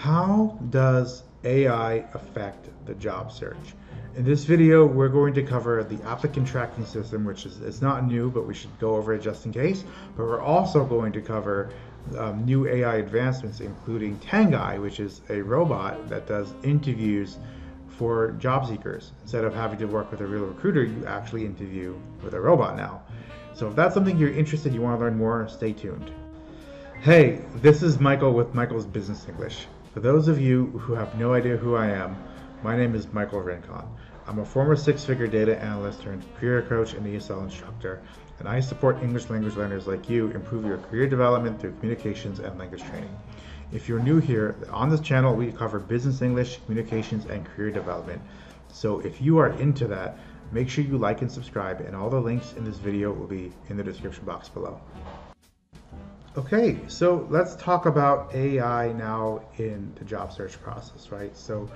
How does AI affect the job search? In this video, we're going to cover the applicant tracking system, which is it's not new, but we should go over it just in case. But we're also going to cover um, new AI advancements, including Tengai, which is a robot that does interviews for job seekers. Instead of having to work with a real recruiter, you actually interview with a robot now. So if that's something you're interested, you want to learn more, stay tuned. Hey, this is Michael with Michael's Business English. For those of you who have no idea who I am, my name is Michael Rincon. I'm a former six-figure data analyst turned career coach and ESL instructor, and I support English language learners like you improve your career development through communications and language training. If you're new here, on this channel we cover business English, communications, and career development. So if you are into that, make sure you like and subscribe, and all the links in this video will be in the description box below. Okay, so let's talk about AI now in the job search process, right? So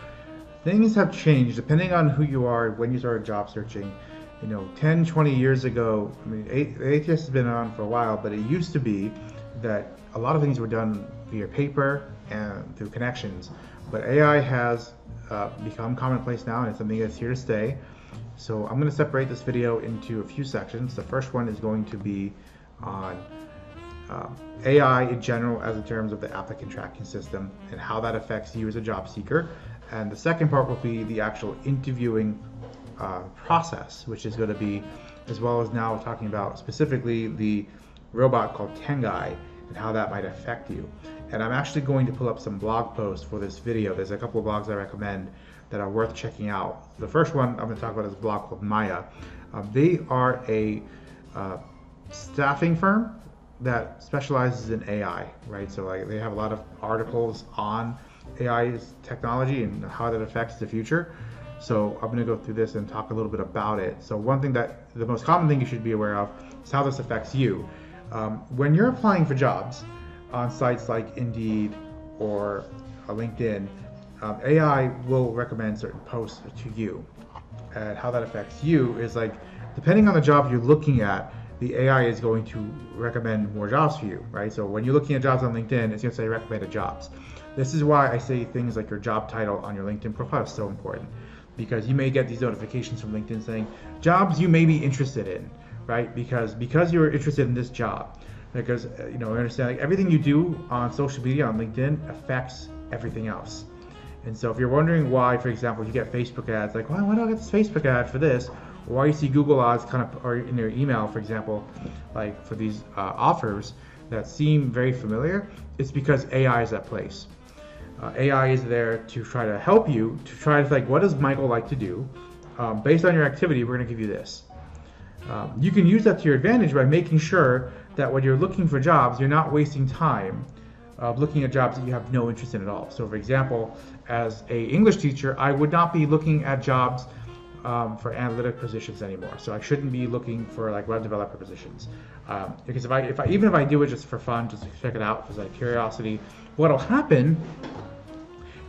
things have changed depending on who you are when you started job searching. You know, 10, 20 years ago, I mean, ATS has been on for a while, but it used to be that a lot of things were done via paper and through connections. But AI has uh, become commonplace now and it's something that's here to stay. So I'm going to separate this video into a few sections. The first one is going to be on um, AI in general as in terms of the applicant tracking system and how that affects you as a job seeker. And the second part will be the actual interviewing uh, process, which is going to be, as well as now talking about specifically the robot called Tengai and how that might affect you. And I'm actually going to pull up some blog posts for this video. There's a couple of blogs I recommend that are worth checking out. The first one I'm going to talk about is a blog called Mya. Um, they are a uh, staffing firm that specializes in AI, right? So like they have a lot of articles on AI technology and how that affects the future. So I'm going to go through this and talk a little bit about it. So one thing that the most common thing you should be aware of is how this affects you. Um, when you're applying for jobs on sites like Indeed or LinkedIn, um, AI will recommend certain posts to you. And how that affects you is like, depending on the job you're looking at, the AI is going to recommend more jobs for you, right? So when you're looking at jobs on LinkedIn, it's going to say recommended jobs. This is why I say things like your job title on your LinkedIn profile is so important because you may get these notifications from LinkedIn saying jobs you may be interested in, right? Because because you're interested in this job, because uh, you know I understand like everything you do on social media on LinkedIn affects everything else. And so if you're wondering why, for example, you get Facebook ads, like why, why do I get this Facebook ad for this? Why you see Google ads kind of or in your email, for example, like for these uh, offers that seem very familiar, it's because AI is at place. Uh, AI is there to try to help you to try to like what does Michael like to do? Um, based on your activity, we're going to give you this. Um, you can use that to your advantage by making sure that when you're looking for jobs, you're not wasting time uh, looking at jobs that you have no interest in at all. So, for example, as a English teacher, I would not be looking at jobs um, for analytic positions anymore. So I shouldn't be looking for like web developer positions. Um, because if I, if I, even if I do it just for fun, just to check it out, for like curiosity, what'll happen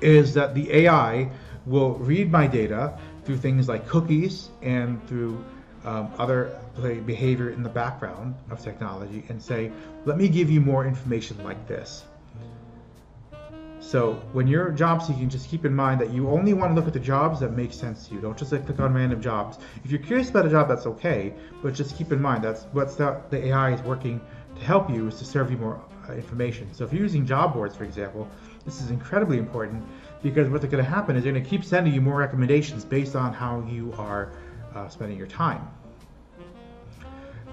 is that the AI will read my data through things like cookies and through um, other behavior in the background of technology and say, let me give you more information like this. So when you're job seeking, just keep in mind that you only want to look at the jobs that make sense to you. Don't just like click on random jobs. If you're curious about a job, that's okay, but just keep in mind that's what's the, the AI is working to help you is to serve you more uh, information. So if you're using job boards, for example, this is incredibly important because what's going to happen is they're going to keep sending you more recommendations based on how you are uh, spending your time.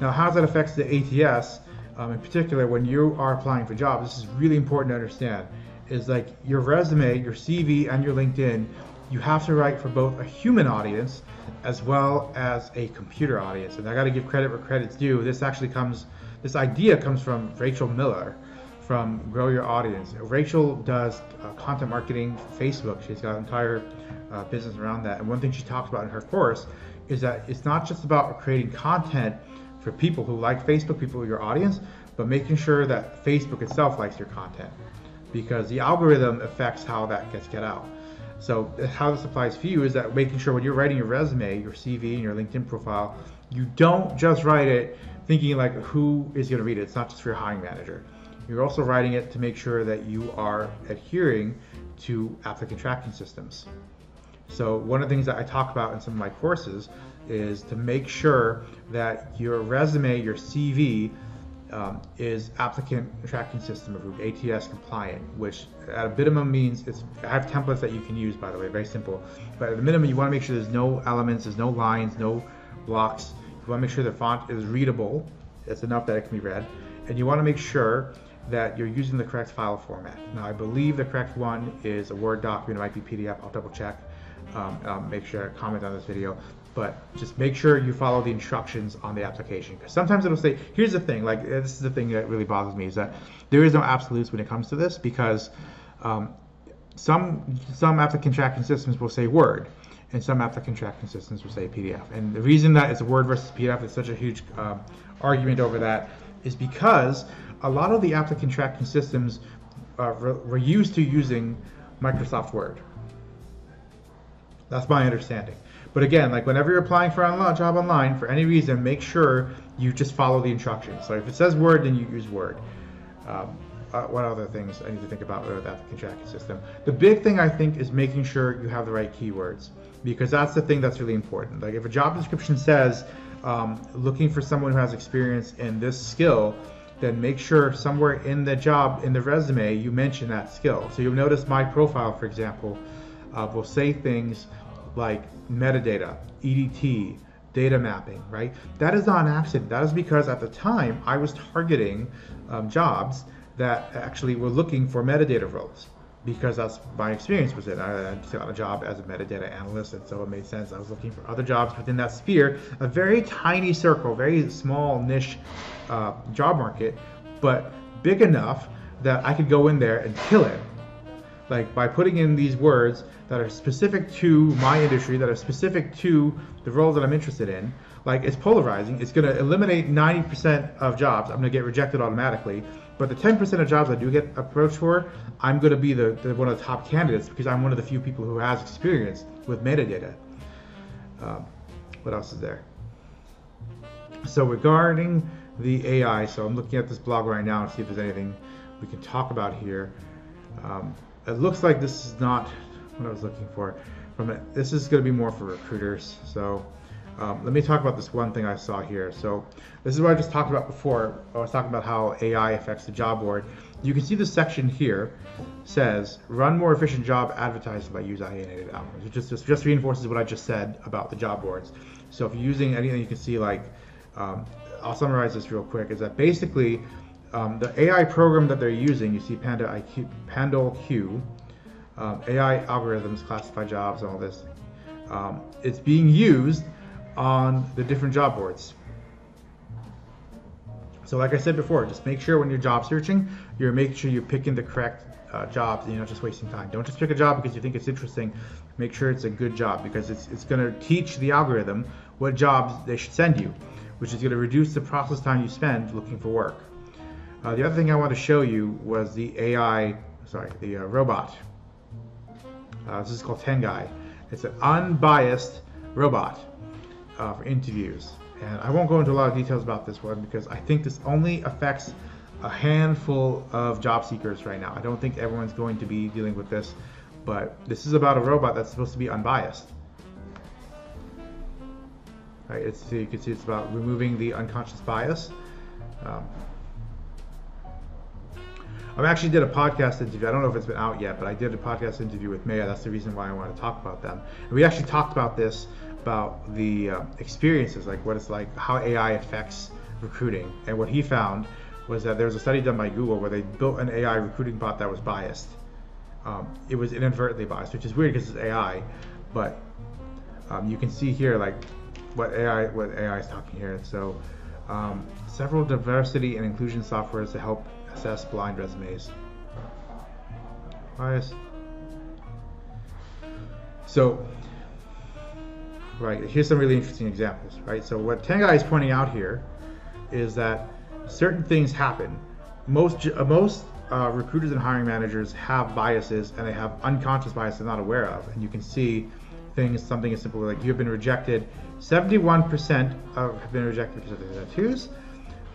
Now, how does that affects the ATS, um, in particular, when you are applying for jobs, this is really important to understand is like your resume, your CV, and your LinkedIn, you have to write for both a human audience as well as a computer audience. And I got to give credit where credit's due. This actually comes, this idea comes from Rachel Miller from Grow Your Audience. Rachel does uh, content marketing for Facebook. She's got an entire uh, business around that. And one thing she talks about in her course is that it's not just about creating content for people who like Facebook, people your audience, but making sure that Facebook itself likes your content because the algorithm affects how that gets get out. So how this applies for you is that making sure when you're writing your resume, your CV, and your LinkedIn profile, you don't just write it thinking like who is going to read it. It's not just for your hiring manager. You're also writing it to make sure that you are adhering to applicant tracking systems. So one of the things that I talk about in some of my courses is to make sure that your resume, your CV, um, is applicant tracking system approved, ATS compliant, which at a minimum means it's. I have templates that you can use, by the way, very simple. But at a minimum, you want to make sure there's no elements, there's no lines, no blocks. You want to make sure the font is readable. It's enough that it can be read, and you want to make sure that you're using the correct file format. Now, I believe the correct one is a Word document. It might be PDF. I'll double check. Um, I'll make sure I comment on this video but just make sure you follow the instructions on the application because sometimes it'll say here's the thing like this is the thing that really bothers me is that there is no absolutes when it comes to this because um, some some applicant tracking systems will say word and some applicant tracking systems will say pdf and the reason that it's word versus pdf is such a huge um, argument over that is because a lot of the applicant tracking systems uh, were used to using microsoft word. That's my understanding but again, like whenever you're applying for a job online, for any reason, make sure you just follow the instructions. So if it says Word, then you use Word. Um, uh, what other things I need to think about with the applicant tracking system? The big thing I think is making sure you have the right keywords because that's the thing that's really important. Like if a job description says um, looking for someone who has experience in this skill, then make sure somewhere in the job in the resume you mention that skill. So you'll notice my profile, for example, uh, will say things like metadata, EDT, data mapping, right? That is not an accident. That is because at the time I was targeting um, jobs that actually were looking for metadata roles because that's my experience was it. I, got a job as a metadata analyst, and so it made sense. I was looking for other jobs within that sphere, a very tiny circle, very small niche uh, job market, but big enough that I could go in there and kill it like by putting in these words that are specific to my industry, that are specific to the role that I'm interested in, like it's polarizing. It's going to eliminate 90% of jobs. I'm going to get rejected automatically. But the 10% of jobs I do get approached for, I'm going to be the, the, one of the top candidates because I'm one of the few people who has experience with metadata. Um, what else is there? So regarding the AI, so I'm looking at this blog right now to see if there's anything we can talk about here. Um, it looks like this is not what I was looking for. From it, this is going to be more for recruiters. So um, let me talk about this one thing I saw here. So this is what I just talked about before. I was talking about how AI affects the job board. You can see the section here says run more efficient job advertising by using AI native algorithms. It just, just just reinforces what I just said about the job boards. So if you're using anything, you can see like um, I'll summarize this real quick. Is that basically um, the AI program that they're using, you see Panda IQ, PandoQ, um, AI algorithms classify jobs and all this. Um, it's being used on the different job boards. So like I said before, just make sure when you're job searching, you're making sure you're picking the correct uh, jobs and you're not just wasting time. Don't just pick a job because you think it's interesting. Make sure it's a good job because it's, it's going to teach the algorithm what jobs they should send you, which is going to reduce the process time you spend looking for work. Uh, the other thing I want to show you was the AI, sorry, the uh, robot. Uh, this is called Tengai. It's an unbiased robot uh, for interviews. And I won't go into a lot of details about this one because I think this only affects a handful of job seekers right now. I don't think everyone's going to be dealing with this, but this is about a robot that's supposed to be unbiased. Right, it's, you can see it's about removing the unconscious bias. Um, I actually did a podcast interview. I don't know if it's been out yet, but I did a podcast interview with Mya. That's the reason why I wanted to talk about them. And we actually talked about this, about the uh, experiences, like what it's like, how AI affects recruiting. And what he found was that there was a study done by Google where they built an AI recruiting bot that was biased. Um, it was inadvertently biased, which is weird because it's AI, but um, you can see here like what AI what AI is talking here. So um, several diversity and inclusion softwares to help assess blind resumes. Bias. So, right, here's some really interesting examples, right? So what Tengai is pointing out here is that certain things happen. Most uh, most uh, recruiters and hiring managers have biases and they have unconscious biases they're not aware of. And you can see things, something as simple like you've been rejected. 71% of have been rejected because of their tattoos.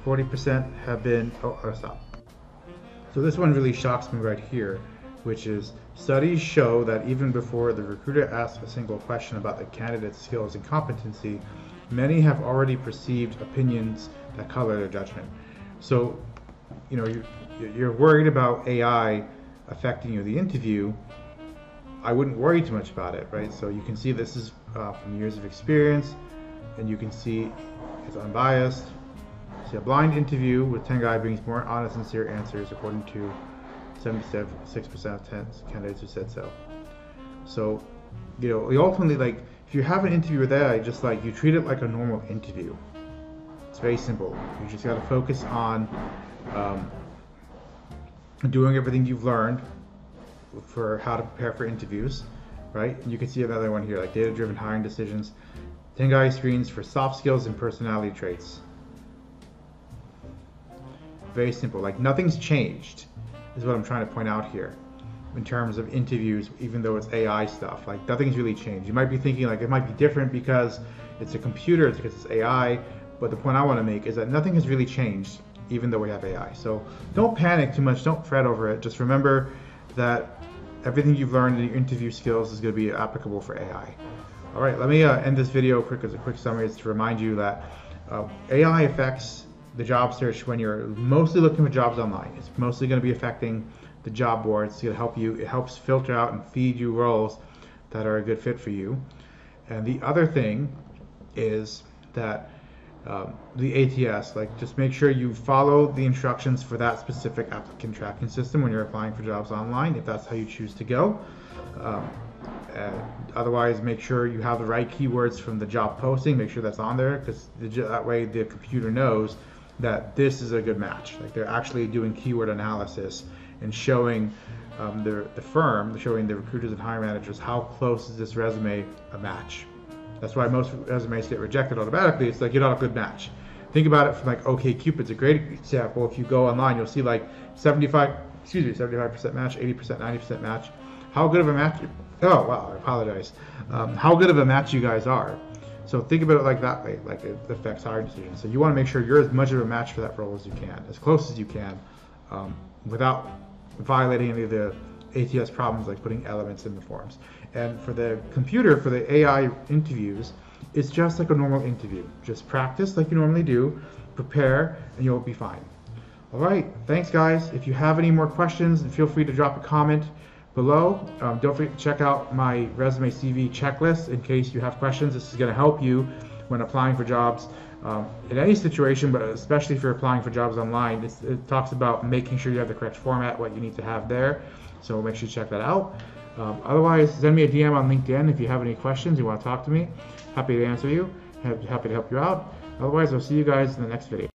40% have been, oh, oh, stop. So this one really shocks me right here, which is studies show that even before the recruiter asks a single question about the candidate's skills and competency, many have already perceived opinions that color their judgment. So, you know, you're, you're worried about AI affecting you the interview. I wouldn't worry too much about it, right? So you can see this is uh, from years of experience, and you can see it's unbiased. See, a blind interview with Tengai brings more honest, and sincere answers, according to 76% of 10 candidates who said so. So, you know, ultimately, like, if you have an interview with AI, just like you treat it like a normal interview. It's very simple. You just got to focus on um, doing everything you've learned for how to prepare for interviews, right? And you can see another one here, like data-driven hiring decisions. Tengai screens for soft skills and personality traits. Very simple. Like nothing's changed, is what I'm trying to point out here in terms of interviews, even though it's AI stuff. Like nothing's really changed. You might be thinking like it might be different because it's a computer, it's because it's AI. But the point I want to make is that nothing has really changed, even though we have AI. So don't panic too much. Don't fret over it. Just remember that everything you've learned in your interview skills is going to be applicable for AI. All right, let me uh, end this video quick as a quick summary is to remind you that uh, AI affects the job search when you're mostly looking for jobs online. It's mostly going to be affecting the job boards. It's going to help you. It helps filter out and feed you roles that are a good fit for you. And the other thing is that um, the ATS, like just make sure you follow the instructions for that specific applicant tracking system when you're applying for jobs online, if that's how you choose to go. Um, otherwise, make sure you have the right keywords from the job posting. Make sure that's on there because that way the computer knows that this is a good match. Like they're actually doing keyword analysis and showing um, the, the firm, showing the recruiters and hiring managers how close is this resume a match. That's why most resumes get rejected automatically. It's like you're not a good match. Think about it from like OkCupid's a great example. If you go online, you'll see like 75, excuse me, 75% match, 80%, 90% match. How good of a match? Oh wow, I apologize. Um, how good of a match you guys are. So think about it like that way, like it affects hiring decisions. So you want to make sure you're as much of a match for that role as you can, as close as you can, um, without violating any of the ATS problems like putting elements in the forms. And for the computer, for the AI interviews, it's just like a normal interview. Just practice like you normally do, prepare, and you'll be fine. All right, thanks guys. If you have any more questions, feel free to drop a comment below. Um, don't forget to check out my resume CV checklist in case you have questions. This is going to help you when applying for jobs um, in any situation, but especially if you're applying for jobs online. it talks about making sure you have the correct format, what you need to have there. So make sure you check that out. Um, otherwise, send me a DM on LinkedIn if you have any questions, you want to talk to me. Happy to answer you. Happy to help you out. Otherwise, I'll see you guys in the next video.